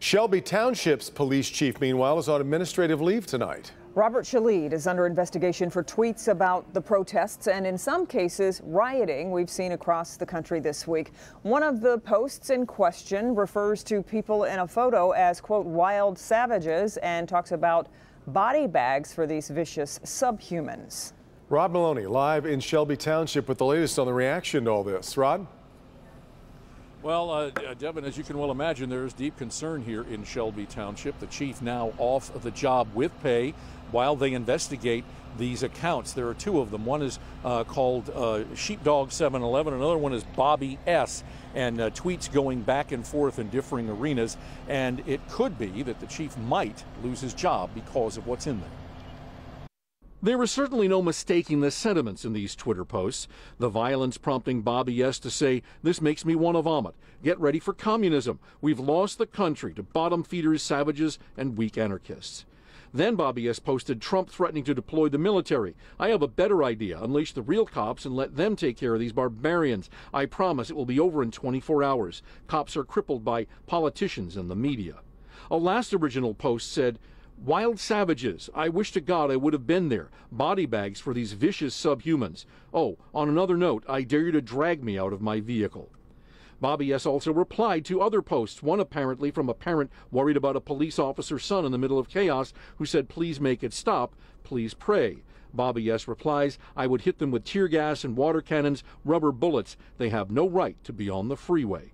Shelby Township's police chief, meanwhile, is on administrative leave tonight. Robert Shelide is under investigation for tweets about the protests and, in some cases, rioting we've seen across the country this week. One of the posts in question refers to people in a photo as, quote, wild savages and talks about body bags for these vicious subhumans. Rod Maloney live in Shelby Township with the latest on the reaction to all this. Rod? Well, uh, Devin, as you can well imagine, there is deep concern here in Shelby Township. The chief now off the job with pay while they investigate these accounts. There are two of them. One is uh, called uh, Sheepdog 711, another one is Bobby S. And uh, tweets going back and forth in differing arenas. And it could be that the chief might lose his job because of what's in there. There is certainly no mistaking the sentiments in these Twitter posts. The violence prompting Bobby S. to say, This makes me want to vomit. Get ready for communism. We've lost the country to bottom feeders, savages, and weak anarchists. Then Bobby S. posted Trump threatening to deploy the military. I have a better idea. Unleash the real cops and let them take care of these barbarians. I promise it will be over in 24 hours. Cops are crippled by politicians and the media. A last original post said, Wild savages. I wish to God I would have been there. Body bags for these vicious subhumans. Oh, on another note, I dare you to drag me out of my vehicle. Bobby S. also replied to other posts, one apparently from a parent worried about a police officer's son in the middle of chaos who said, Please make it stop. Please pray. Bobby S. replies, I would hit them with tear gas and water cannons, rubber bullets. They have no right to be on the freeway.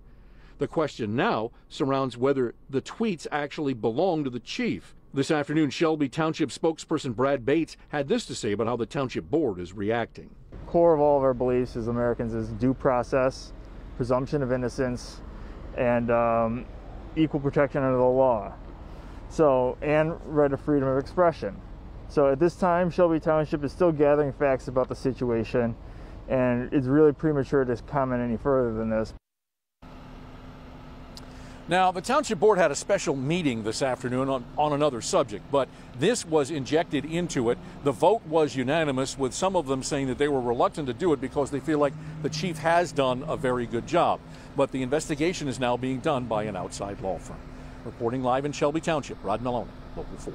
The question now surrounds whether the tweets actually belong to the chief. This afternoon, Shelby Township spokesperson Brad Bates had this to say about how the Township Board is reacting. Core of all of our beliefs as Americans is due process, presumption of innocence, and um, equal protection under the law. So, and right of freedom of expression. So at this time, Shelby Township is still gathering facts about the situation, and it's really premature to comment any further than this. Now, the Township Board had a special meeting this afternoon on, on another subject, but this was injected into it. The vote was unanimous, with some of them saying that they were reluctant to do it because they feel like the chief has done a very good job. But the investigation is now being done by an outside law firm. Reporting live in Shelby Township, Rod Maloney, Local 4.